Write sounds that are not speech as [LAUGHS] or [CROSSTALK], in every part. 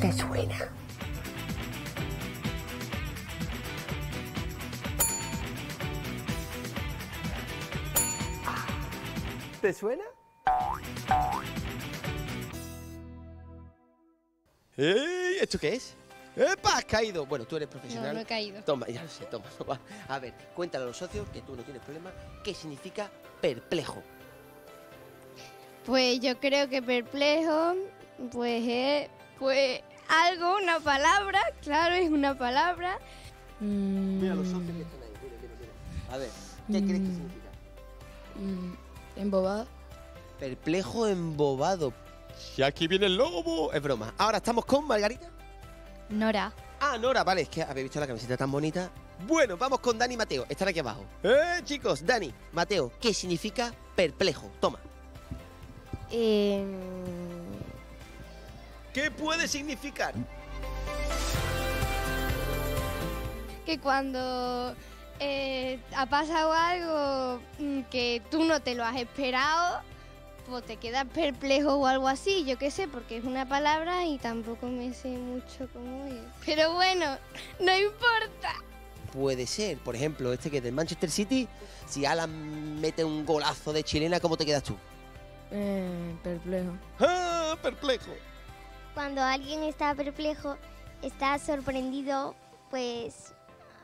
¿Te suena? ¿Te suena? ¿Esto qué es? ¡Epa! Has caído. Bueno, tú eres profesional. No, no he caído. Toma, ya lo sé, toma, [LAUGHS] toma. A ver, cuéntale a los socios que tú no tienes problema. ¿Qué significa perplejo? Pues yo creo que perplejo, pues es pues algo, una palabra, claro, es una palabra. Mira los socios que están ahí. Mira, mira, mira. A ver, ¿qué crees que significa? Mm, embobado. Perplejo embobado. Y aquí viene el lobo. Es broma. Ahora estamos con Margarita. Nora. Ah, Nora, vale, es que habéis visto la camiseta tan bonita. Bueno, vamos con Dani y Mateo. Están aquí abajo. Eh, chicos, Dani, Mateo, ¿qué significa perplejo? Toma. Em, ¿Qué puede significar? que cuando eh, ha pasado algo mm, que tú no te lo has esperado, pues te quedas perplejo o algo así, yo qué sé, porque es una palabra y tampoco me sé mucho cómo es. Pero bueno, no importa. Puede ser, por ejemplo, este que es del Manchester City. Si Alan mete un golazo de chilena, ¿cómo te quedas tú? Eh, perplejo. ¡Ah, perplejo! Cuando alguien está perplejo, está sorprendido, pues,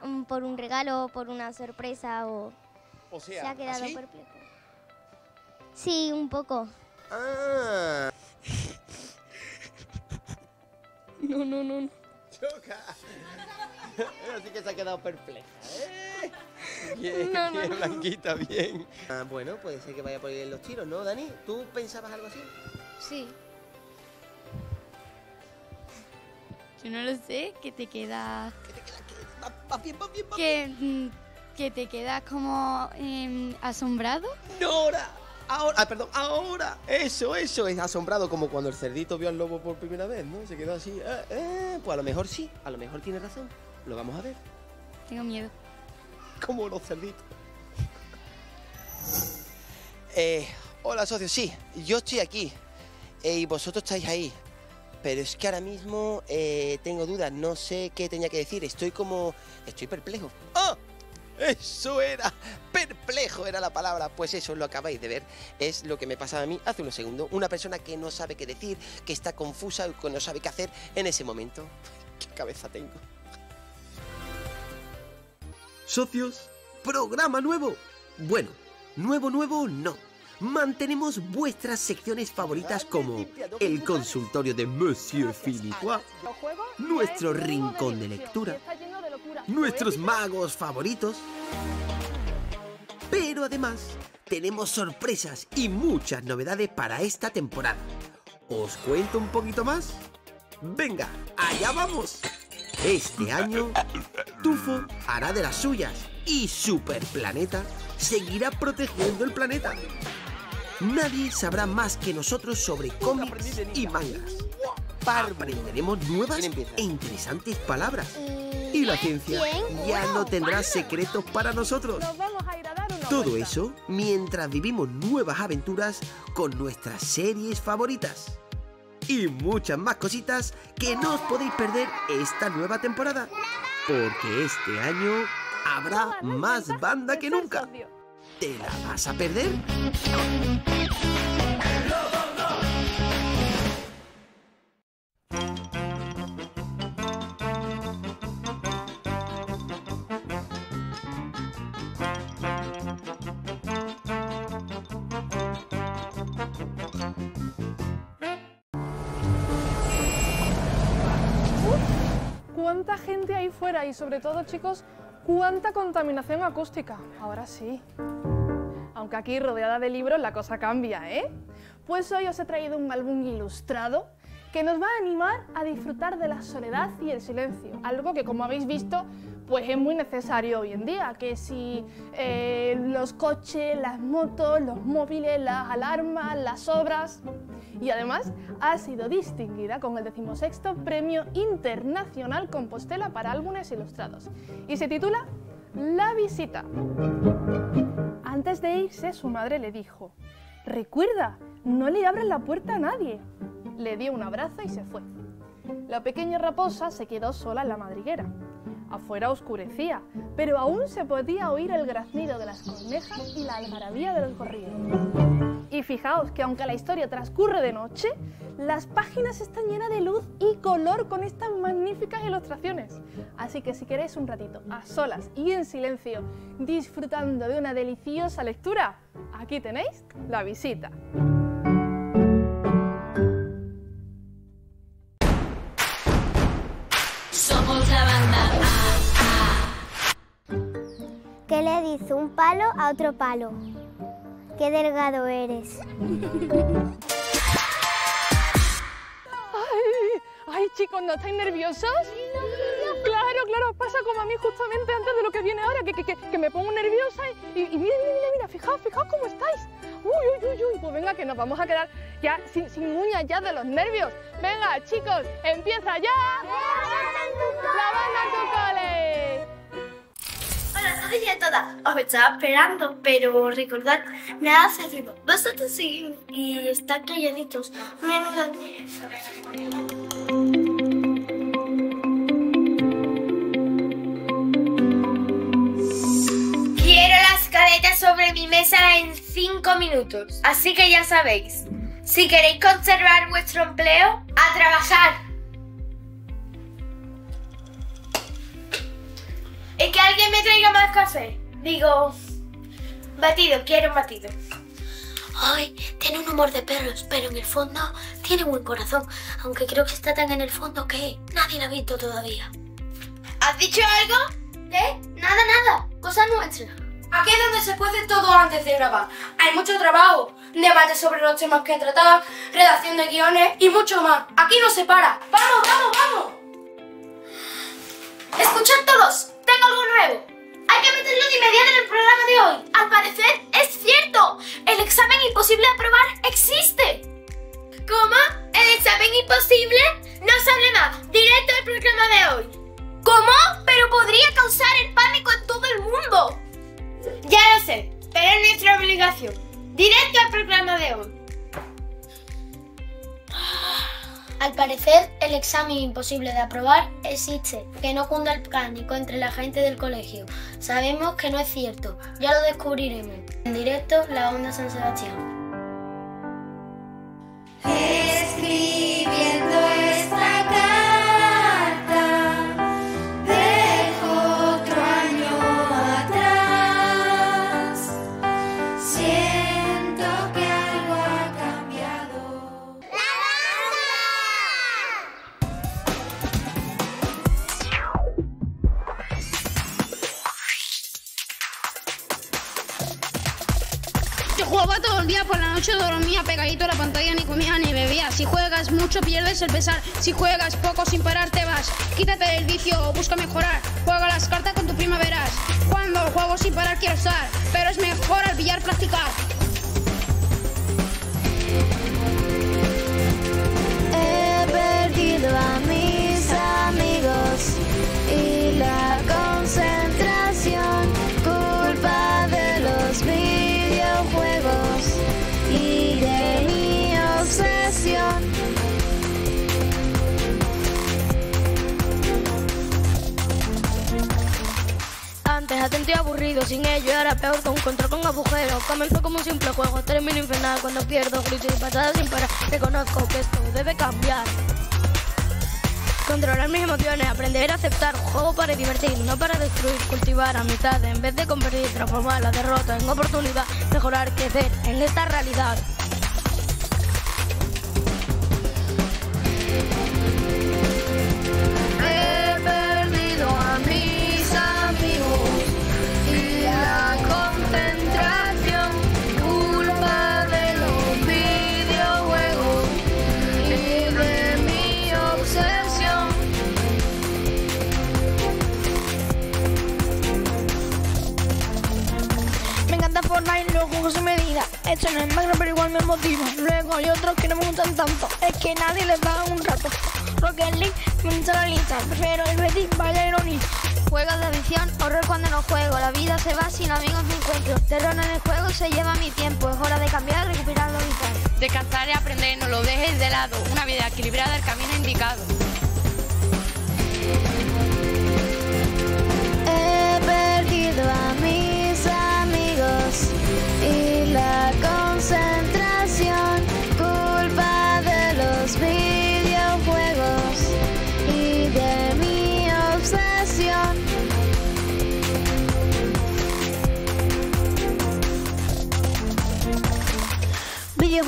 mm, por un regalo, por una sorpresa o O se sea, ha quedado ¿así? perplejo. Sí, un poco. Ah, No, no, no. no. choca. Así que se ha quedado perpleja, ¿eh? Bien, No, no, bien, no. Blanquita, bien. Ah, bueno, puede ser que vaya por ahí en los tiros, ¿no, Dani? ¿Tú pensabas algo así? Sí. Yo no lo sé, que te queda... ¿Qué te queda? Va bien, va bien, va Que, mm, que te quedas como em, asombrado. Nora. Ahora, ah, perdón, ahora. Eso, eso es asombrado como cuando el cerdito vio al lobo por primera vez, ¿no? Se quedó así. eh, eh, pues a lo mejor sí, a lo mejor tiene razón. Lo vamos a ver. Tengo miedo. [LAUGHS] Como los cerditos. Eh, hola, socios. Sí, yo estoy aquí. eh, y vosotros estáis ahí. Pero es que ahora mismo eh, tengo dudas. No sé qué tenía que decir. Estoy como. Estoy perplejo. ¡Ah! Eso era. Perplejo era la palabra. Pues eso lo acabáis de ver. Es lo que me pasaba a mí hace unos segundos. Una persona que no sabe qué decir, que está confusa y que no sabe qué hacer en ese momento. [LAUGHS] ¿Qué cabeza tengo? Socios, programa nuevo. Bueno, nuevo, nuevo, no. Mantenemos vuestras secciones favoritas como el consultorio de Monsieur Philippois, nuestro rincón de lectura, nuestros magos favoritos. Pero además, tenemos sorpresas y muchas novedades para esta temporada. ¿Os cuento un poquito más? Venga, allá vamos. Este año, Tufo hará de las suyas y Superplaneta seguirá protegiendo el planeta. Nadie sabrá más que nosotros sobre cómics y mangas. Aprenderemos nuevas e interesantes palabras. Y la ciencia ya no tendrá secretos para nosotros. Todo eso mientras vivimos nuevas aventuras con nuestras series favoritas. Y muchas más cositas que no os podéis perder esta nueva temporada. Porque este año habrá más banda que nunca. ¿Te la vas a perder? Y sobre todo, chicos, ¿cuánta contaminación acústica? Ahora sí. Aunque aquí rodeada de libros la cosa cambia, ¿eh? Pues hoy os he traído un álbum ilustrado que nos va a animar a disfrutar de la soledad y el silencio, algo que como habéis visto pues es muy necesario hoy en día, que si eh, los coches, las motos, los móviles, las alarmas, las obras y además ha sido distinguida con el decimosexto Premio Internacional Compostela para álbumes ilustrados y se titula La visita. Antes de irse, su madre le dijo, recuerda, no le abras la puerta a nadie. Le dio un abrazo y se fue. La pequeña raposa se quedó sola en la madriguera. Afuera oscurecía, pero aún se podía oír el graznido de las cornejas y la algarabía de los gorriones. Y fijaos que aunque la historia transcurre de noche, las páginas están llenas de luz y color con estas magníficas ilustraciones. Así que si queréis un ratito a solas y en silencio, disfrutando de una deliciosa lectura, aquí tenéis la visita. ¿Qué le dice un palo a otro palo? Qué delgado eres. ¡Ay! ¡Ay, chicos! ¿No estáis nerviosos? Claro, claro, pasa como a mí justamente antes de lo que viene ahora, que, que, que, que me pongo nerviosa y, y, mira, mira, mira, fijaos, fijaos cómo estáis. Uy, uy, uy, uy, pues venga, que nos vamos a quedar ya sin, sin uñas ya de los nervios. Venga, chicos, empieza ya. ¡La banda en tu cole! Os estaba esperando, pero recordad, nada serio. Vosotros sí y están calladitos. Quiero las caretas sobre mi mesa en 5 minutos. Así que ya sabéis, si queréis conservar vuestro empleo, a trabajar. Alguien me traiga más café? Digo, batido, quiero un batido. Ay, tiene un humor de perros, pero en el fondo tiene buen corazón. Aunque creo que está tan en el fondo que nadie la ha visto todavía. ¿Has dicho algo? ¿Eh? Nada, nada. Cosa nuestra. Aquí es donde se puede todo antes de grabar. Hay mucho trabajo, debate sobre los temas que tratar, redacción de guiones y mucho más. Aquí no se para. ¡Vamos, vamos, vamos! Escuchad todos, el programa de hoy. Al parecer es cierto. El examen imposible de aprobar existe. ¿Cómo? ¿El examen imposible? No se hable más. Directo al programa de hoy. ¿Cómo? Pero podría causar el pánico en todo el mundo. Ya lo sé, pero es nuestra obligación. Directo al programa de hoy. Al parecer, el examen imposible de aprobar existe, que no cunda el pánico entre la gente del colegio. Sabemos que no es cierto, ya lo descubriremos. En directo, la Onda San Sebastián. Pierdes el pesar, si juegas poco sin parar te vas. Quítate del vicio o busca mejorar, juega las cartas con tu primaveras. Cuando juego sin parar quiero estar, pero es mejor al billar practicar. Antes atento y aburrido, sin ello era peor que un control con agujeros. Comenzó como un simple juego, termino infernal cuando pierdo, grito y patadas sin parar. Reconozco que esto debe cambiar. Controlar mis emociones, aprender a aceptar juego para divertir, no para destruir, cultivar amistad en vez de convertir, transformar la derrota en oportunidad, mejorar, crecer en esta realidad. Juegos sin medida. Esto no es magno, pero igual me motiva. Luego hay otros que no me gustan tanto. Es que nadie les da un rato. Rocket League, me hincha la lista. Prefiero el Betis, vaya ironía. Juegos de adicción, horror cuando no juego. La vida se va sin amigos ni encuentro. Terror en el juego se lleva mi tiempo. Es hora de cambiar, recuperar lo vital. Descansar y aprender, no lo dejes de lado. Una vida equilibrada, el camino indicado. He perdido a y la concentración,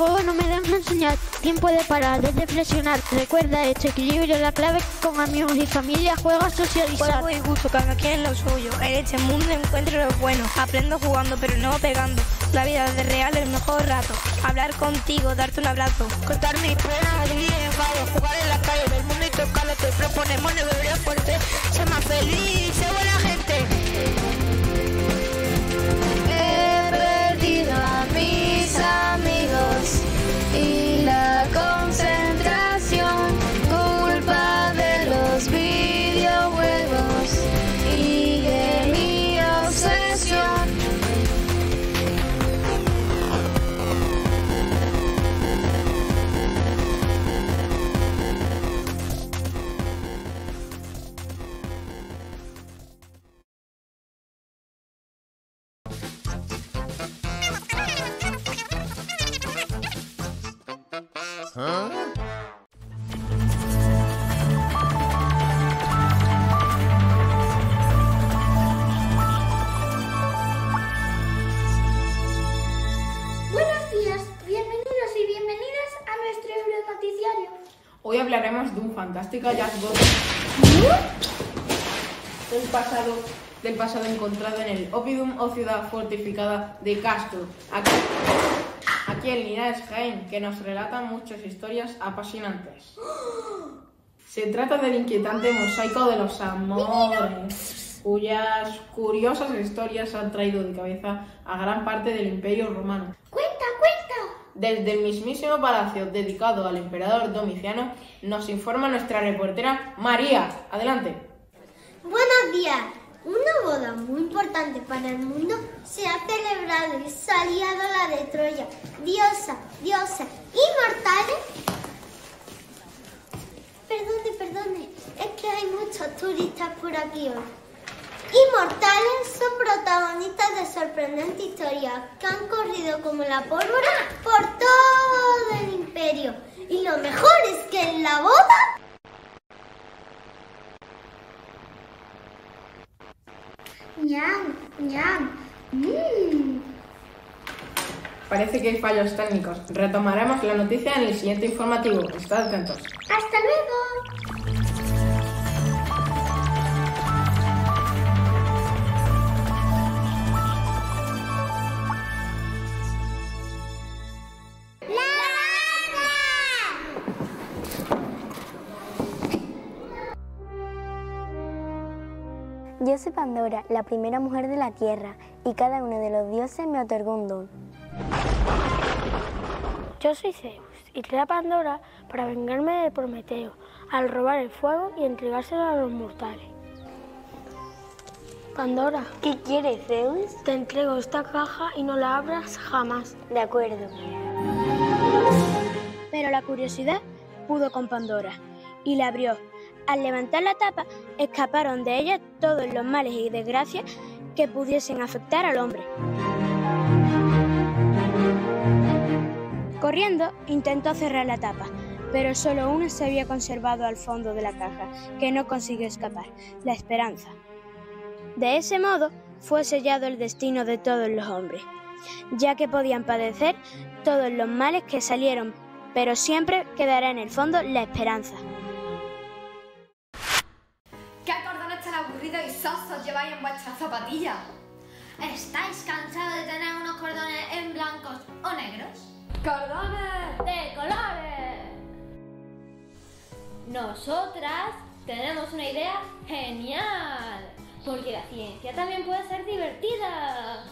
No me a enseñar. Tiempo de parar, de reflexionar. Recuerda este equilibrio, la clave con amigos y familia. Juega a socializar. Juego y gusto, cada quien lo suyo. En este mundo encuentro lo bueno. Aprendo jugando, pero no pegando. La vida de real es el mejor rato. Hablar contigo, darte un abrazo. Contar mis penas, alegría y enfado. Jugar en la calle del mundo y tocarlo. Te proponemos no beber fuerte. Sé más feliz, sé buena Hoy hablaremos de un fantástico hallazgo del pasado, del pasado encontrado en el Oppidum o ciudad fortificada de Castor, aquí, aquí en Linares, Jaén, que nos relatan muchas historias apasionantes. Se trata del inquietante mosaico de los amores, cuyas curiosas historias han traído de cabeza a gran parte del Imperio Romano. Cuenta. Desde el mismísimo palacio dedicado al emperador Domiciano, nos informa nuestra reportera María. Adelante. Buenos días. Una boda muy importante para el mundo se ha celebrado y se ha la de Troya. Diosa, dioses inmortales. Perdone, perdone, es que hay muchos turistas por aquí hoy. Inmortales son protagonistas de sorprendentes historias que han corrido como la pólvora por todo el imperio. Y lo mejor es que en la boda ñam, ñam. Mmm. Parece que hay fallos técnicos. Retomaremos la noticia en el siguiente informativo. Estad atentos. Hasta luego. Soy Pandora, la primera mujer de la Tierra, y cada uno de los dioses me otorgó un don. Yo soy Zeus y trae a Pandora para vengarme de Prometeo al robar el fuego y entregárselo a los mortales. Pandora, ¿Qué quieres, Zeus? te entrego esta caja y no la abras jamás. De acuerdo. Pero la curiosidad pudo con Pandora y la abrió. Al levantar la tapa, escaparon de ella todos los males y desgracias que pudiesen afectar al hombre. Corriendo, intentó cerrar la tapa, pero solo una se había conservado al fondo de la caja, que no consiguió escapar, la esperanza. De ese modo, fue sellado el destino de todos los hombres, ya que podían padecer todos los males que salieron, pero siempre quedará en el fondo la esperanza. Aburridos y sosos lleváis en vuestras zapatillas? ¿Estáis cansados de tener unos cordones en blancos o negros? ¡Cordones! ¡De colores! Nosotras tenemos una idea genial, porque la ciencia también puede ser divertida.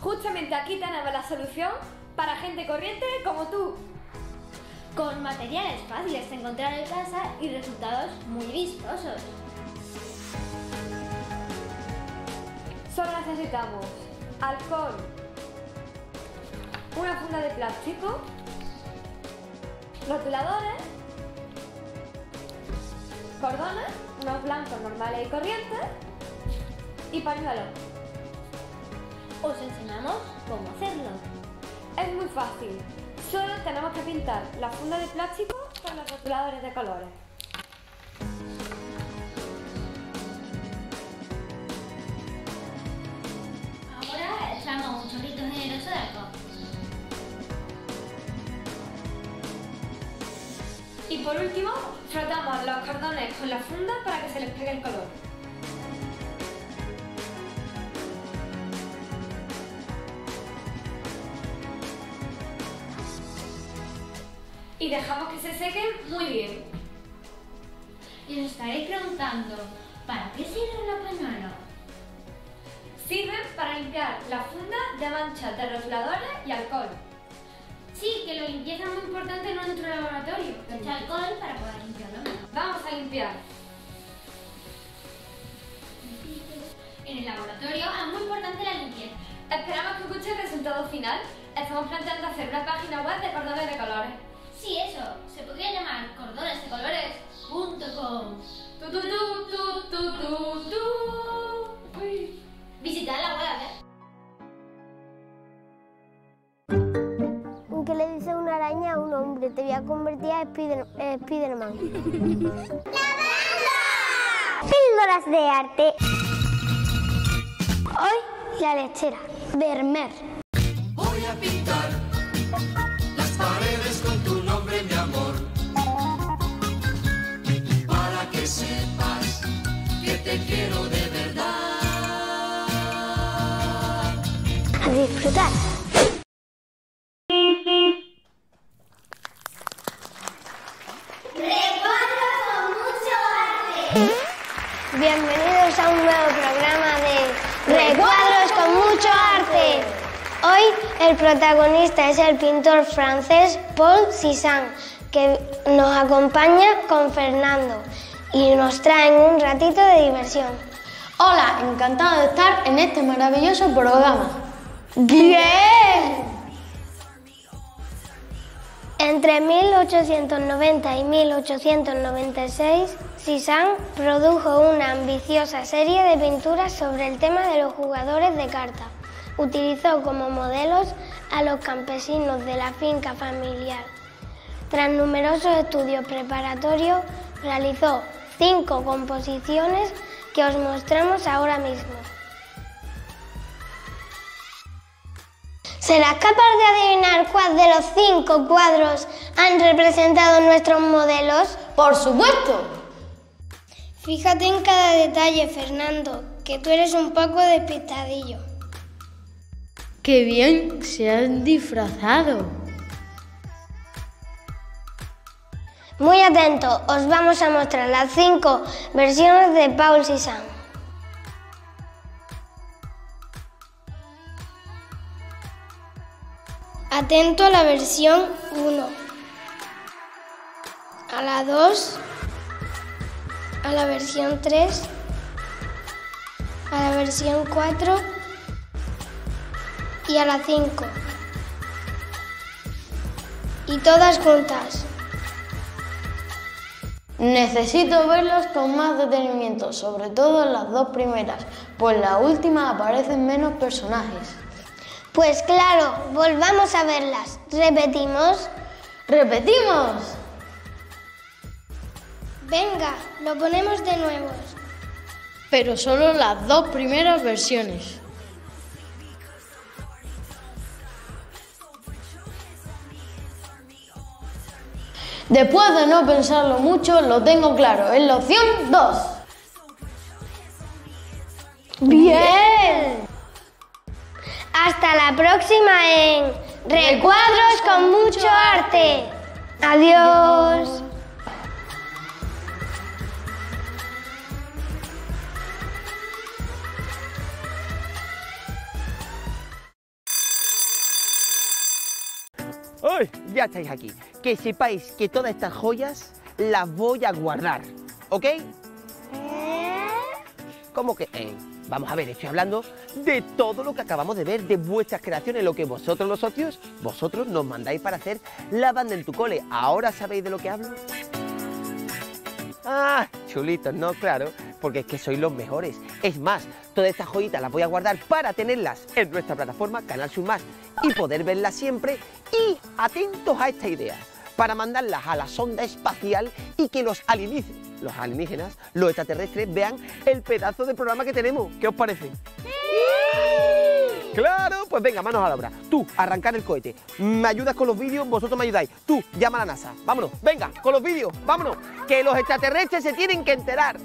Justamente aquí tenemos la solución para gente corriente como tú. Con materiales fáciles de encontrar en casa y resultados muy vistosos. Solo necesitamos alcohol, una funda de plástico, rotuladores, cordones, unos blancos normales y corrientes y pañuelos. Os enseñamos cómo hacerlo. Es muy fácil. Solo tenemos que pintar la funda de plástico con los rotuladores de colores. Por último, frotamos los cordones con la funda para que se les pegue el color. Y dejamos que se sequen muy bien. Y os estaréis preguntando, ¿para qué sirven los pañuelos? Sirven para limpiar la funda de manchas de rotuladores y alcohol. Sí, que la limpieza es muy importante en nuestro laboratorio. Echa alcohol para poder limpiarlo mejor. Vamos a limpiar. En el laboratorio es muy importante la limpieza. Esperamos que escuche el resultado final. Estamos planteando hacer una página web de cordones de colores. Sí, eso. Se podría llamar cordonesdecolores.com. Spider- eh, Spiderman. [LAUGHS] Píldoras de arte. Hoy la lechera. Vermeer. El protagonista es el pintor francés Paul Cézanne, que nos acompaña con Fernando y nos traen un ratito de diversión. Hola, encantado de estar en este maravilloso programa. ¡Bien! Entre 1890 y 1896, Cézanne produjo una ambiciosa serie de pinturas sobre el tema de los jugadores de carta. Utilizó como modelos a los campesinos de la finca familiar. Tras numerosos estudios preparatorios, realizó cinco composiciones que os mostramos ahora mismo. ¿Serás capaz de adivinar cuál de los cinco cuadros han representado nuestros modelos? Por supuesto. Fíjate en cada detalle, Fernando, que tú eres un poco despistadillo. Qué bien se han disfrazado. Muy atento, os vamos a mostrar las cinco versiones de Paul Cézanne. Atento a la versión 1, a la 2, a la versión 3, a la versión 4 y a la 5. Y todas juntas. Necesito verlos con más detenimiento, sobre todo en las dos primeras, pues en la última aparecen menos personajes. Pues claro, volvamos a verlas. Repetimos. ¡Repetimos! Venga, lo ponemos de nuevo. Pero solo las dos primeras versiones. Después de no pensarlo mucho, lo tengo claro. Es la opción 2. Bien. Hasta la próxima en Recuadros con mucho arte. Adiós. Ya estáis aquí. Que sepáis que todas estas joyas las voy a guardar, ¿ok? ¿Cómo que? eh? Vamos a ver, estoy hablando de todo lo que acabamos de ver, de vuestras creaciones, lo que vosotros los socios, vosotros nos mandáis para hacer la banda en tu cole. ¿Ahora sabéis de lo que hablo? Ah, chulitos, no, claro, porque es que sois los mejores. Es más, todas estas joyitas las voy a guardar para tenerlas en nuestra plataforma Canal Sur Más y poder verlas siempre. Y atentos a esta idea, para mandarlas a la sonda espacial y que los alienígenas, los alienígenas, los extraterrestres vean el pedazo de programa que tenemos. ¿Qué os parece? Claro, pues venga, manos a la obra. Tú, arrancar el cohete. Me ayudas con los vídeos, vosotros me ayudáis. Tú, llama a la NASA. Vámonos, venga, con los vídeos, vámonos. Que los extraterrestres se tienen que enterar.